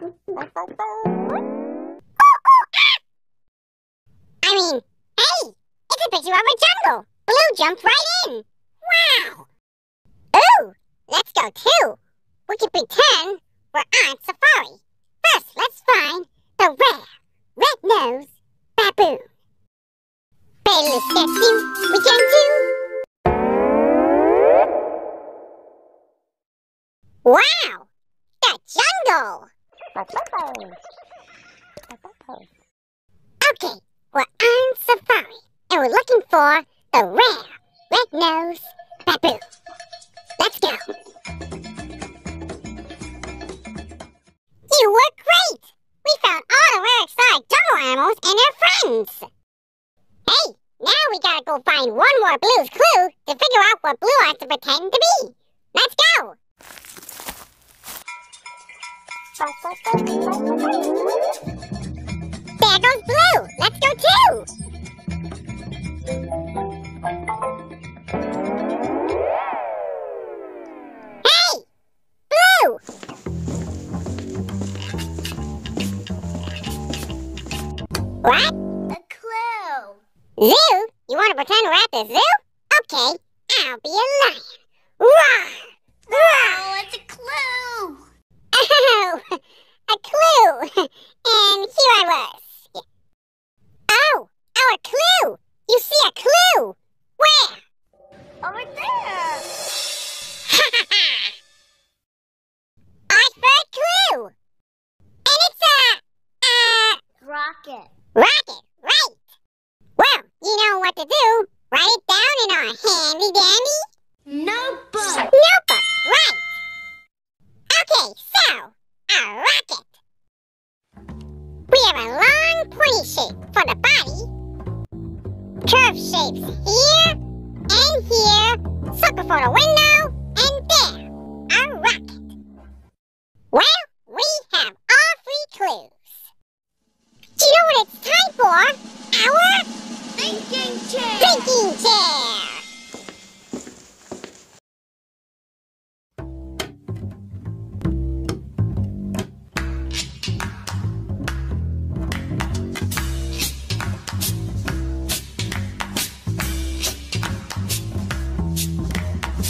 I mean, hey, it's a picture of a jungle. Blue jumped right in. Wow. Ooh, let's go too. We can pretend we're on safari. First, let's find the rare red-nosed baboon. We can do. Wow, the jungle. Okay, we're on safari, and we're looking for the rare red-nosed baboon. Let's go. You were great! We found all the rare exotic jungle animals and their friends. Hey, now we gotta go find one more Blue's clue to figure out what Blue has to pretend to be. Goes Blue! Let's go too! Hey! Blue! What? A clue. Zoo? You want to pretend we're at the zoo? Okay, I'll be a lion. Roar! Roar! Oh, it's a clue. Oh, a clue. And here I was. Our clue. You see a clue. Where? Over there. Iceberg clue. And it's a, a Rocket. rocket, right? Well, you know what to do. Write it down in our handy dandy Notebook. notebook, right? Okay, so a rocket. We have a long pointy shape for the curved shapes here and here, sucker for the window, and there, a rocket. Well, we have all three clues. Do you know what it's time for? Our Thinking chair.